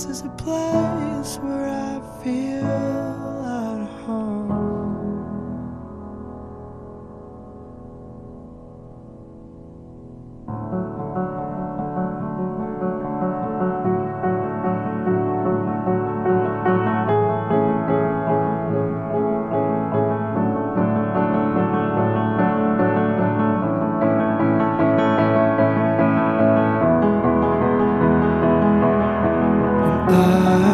This is a place where I feel I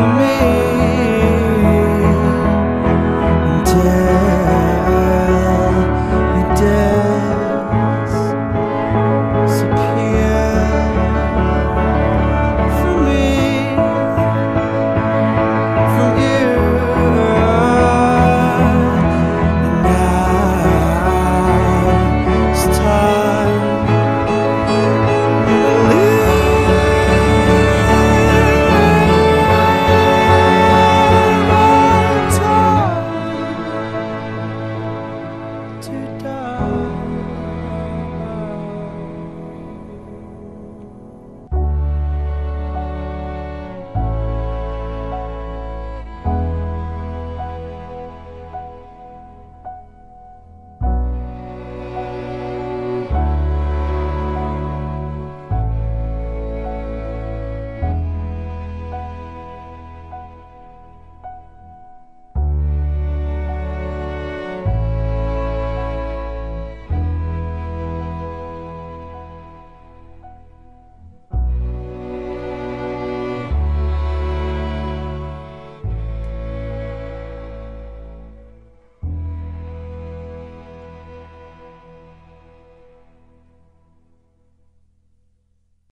for me.